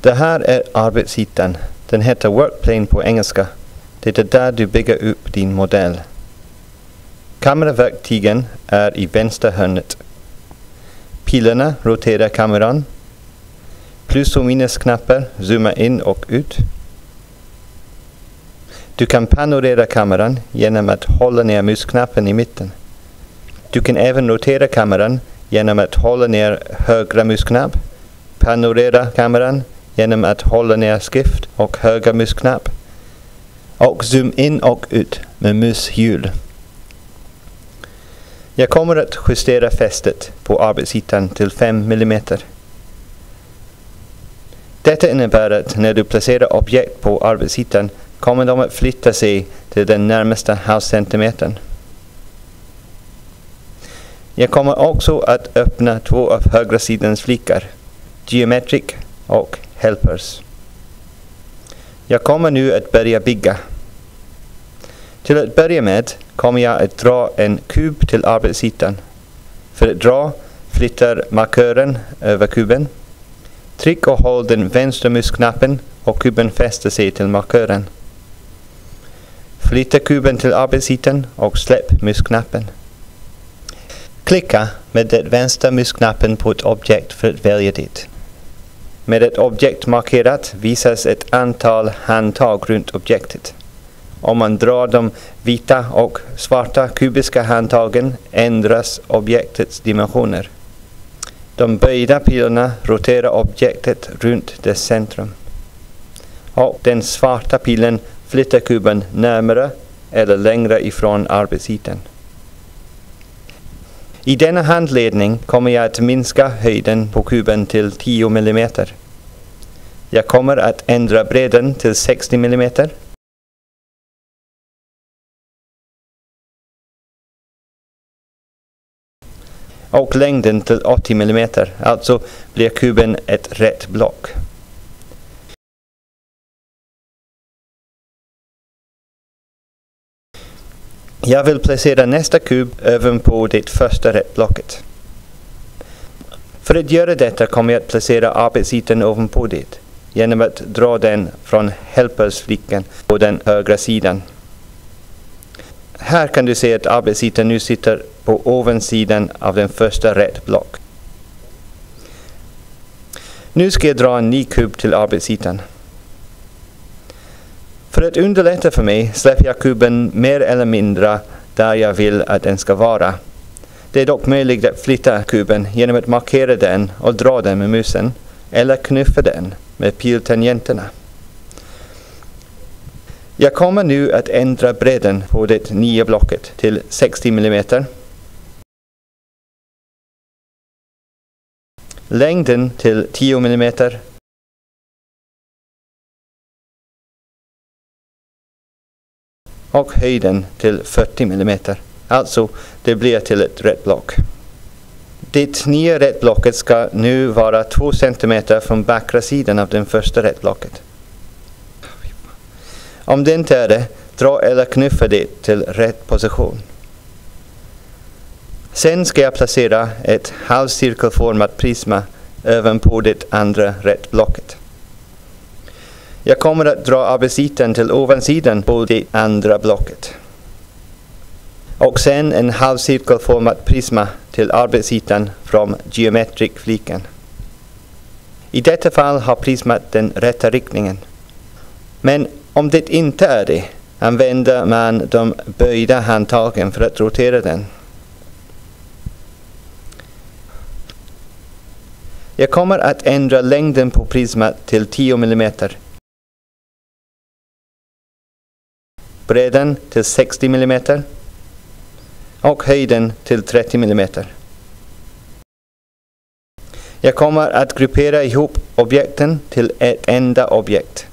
Det här är arbetsytan. Den heter Workplane på engelska. Det är där du bygger upp din modell. Kameraverktygen är i vänstra hörnet. Pilarna roterar kameran. Plus och minusknappar zoomar in och ut. Du kan panorera kameran genom att hålla ner musknappen i mitten. Du kan även rotera kameran genom att hålla ner högra musknapp, panorera kameran genom att hålla ner skift och höger musknapp och zoom in och ut med mushjul. Jag kommer att justera fästet på arbetsytan till 5 mm. Detta innebär att när du placerar objekt på arbetsytan kommer de att flytta sig till den närmaste halvcentimetern. Jag kommer också att öppna två av högra sidans flikar, Geometric och Helpers. Jag kommer nu att börja bygga. Till att börja med kommer jag att dra en kub till arbetsytan. För att dra flyttar markören över kuben. Tryck och håll den vänstra musknappen och kuben fäster sig till markören. Flytta kuben till arbetsytan och släpp musknappen. Klicka med den vänstra musknappen på ett objekt för att välja det. Med ett objekt markerat visas ett antal handtag runt objektet. Om man drar de vita och svarta kubiska handtagen ändras objektets dimensioner. De böjda pilarna roterar objektet runt dess centrum. Och den svarta pilen flyttar kuben närmare eller längre ifrån arbetsytan. I denna handledning kommer jag att minska höjden på kuben till 10 mm. Jag kommer att ändra bredden till 60 mm. och längden till 80 mm, alltså blir kuben ett rätt block. Jag vill placera nästa kub ovanpå det första rättblocket. För att göra detta kommer jag att placera arbetsytan ovanpå det genom att dra den från helpersfliken på den högra sidan. Här kan du se att arbetsytan nu sitter på ovansidan av den första rätt block. Nu ska jag dra en ny kub till arbetsytan. För att underlätta för mig släpper jag kuben mer eller mindre där jag vill att den ska vara. Det är dock möjligt att flytta kuben genom att markera den och dra den med musen eller knuffa den med piltangenterna. Jag kommer nu att ändra bredden på det nya blocket till 60 mm. Längden till 10 mm och höjden till 40 mm. Alltså, det blir till ett rätt block. Det nya rättblocket ska nu vara 2 cm från bakre sidan av det första rättblocket. Om det inte är det, dra eller knuffa det till rätt position. Sen ska jag placera ett halvcirkelformat prisma ovanpå det andra rättblocket. Jag kommer att dra arbetsytan till ovansidan på det andra blocket. Och sen en halvcirkelformat prisma till arbetsytan från Geometric-fliken. I detta fall har prismat den rätta riktningen. Men om det inte är det använder man de böjda handtagen för att rotera den. Jag kommer att ändra längden på prismat till 10 mm bredden till 60 mm och höjden till 30 mm. Jag kommer att gruppera ihop objekten till ett enda objekt.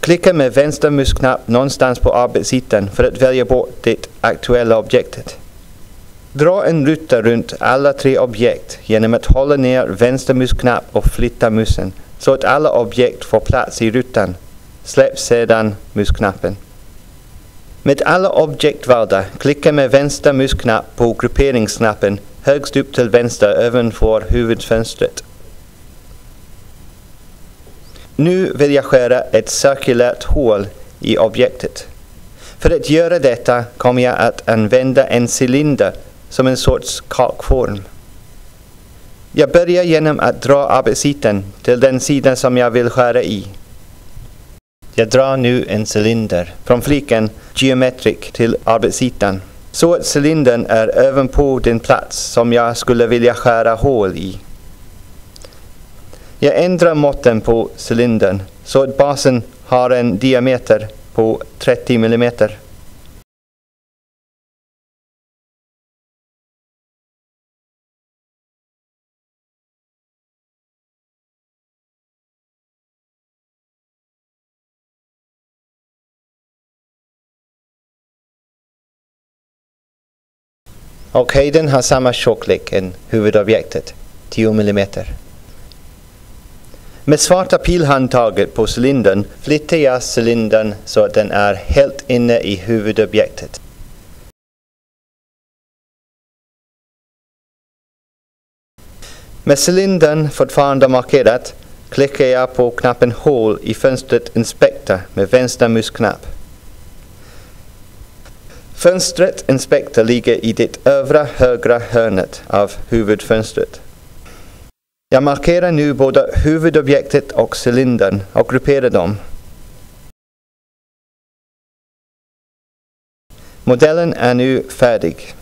Klicka med vänster musknapp någonstans på arbetsytan för att välja bort det aktuella objektet. Dra en ruta runt alla tre objekt genom att hålla ner vänster musknapp och flytta musen så att alla objekt får plats i rutan. Släpp sedan musknappen. Med alla objekt valda, klicka med vänster musknapp på grupperingsknappen högst upp till vänster ovanför huvudfönstret. Nu vill jag skära ett cirkulärt hål i objektet. För att göra detta kommer jag att använda en cylinder som en sorts kakform. Jag börjar genom att dra arbetsytan till den sidan som jag vill skära i. Jag drar nu en cylinder från fliken Geometric till arbetsytan så att cylindern är ovanpå den plats som jag skulle vilja skära hål i. Jag ändrar måtten på cylindern så att basen har en diameter på 30 millimeter. Och höjden har samma tjocklek än huvudobjektet, 10 mm. Med svarta pilhandtaget på cylindern flyttar jag cylindern så att den är helt inne i huvudobjektet. Med cylindern fortfarande markerat klickar jag på knappen Hål i fönstret Inspekta med vänster musknapp. Fönstret Inspektor ligger i det övre högra hörnet av huvudfönstret. Jag markerar nu både huvudobjektet och cylindern och grupperar dem. Modellen är nu färdig.